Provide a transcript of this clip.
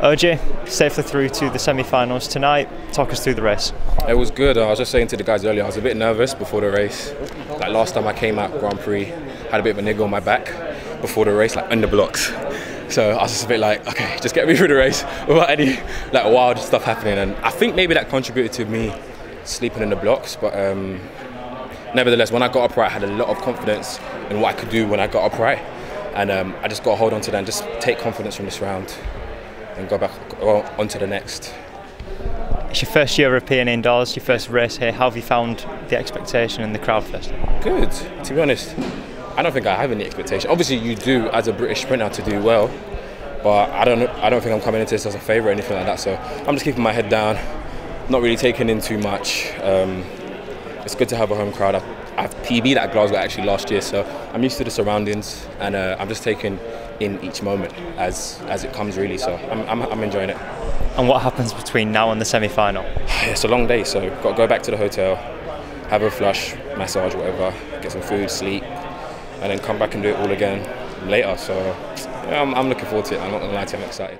OJ, safely through to the semi-finals tonight. Talk us through the race. It was good. I was just saying to the guys earlier, I was a bit nervous before the race. Like last time I came out Grand Prix, had a bit of a niggle on my back before the race, like under blocks. So I was just a bit like, okay, just get me through the race without any like wild stuff happening. And I think maybe that contributed to me sleeping in the blocks. But um, nevertheless, when I got upright, I had a lot of confidence in what I could do when I got upright. And um, I just got to hold on to that and just take confidence from this round and go back on to the next. It's your first European indoors, your first race here. How have you found the expectation and the crowd first? Good. To be honest, I don't think I have any expectation. Obviously, you do as a British sprinter to do well, but I don't. I don't think I'm coming into this as a favourite or anything like that. So I'm just keeping my head down, not really taking in too much. Um, it's good to have a home crowd. I've, I've PB'd at Glasgow actually last year, so I'm used to the surroundings, and uh, I'm just taking in each moment as as it comes really. So I'm, I'm, I'm enjoying it. And what happens between now and the semi-final? It's a long day, so got to go back to the hotel, have a flush, massage, whatever, get some food, sleep, and then come back and do it all again later. So yeah, I'm, I'm looking forward to it. I'm not gonna lie to you, I'm excited.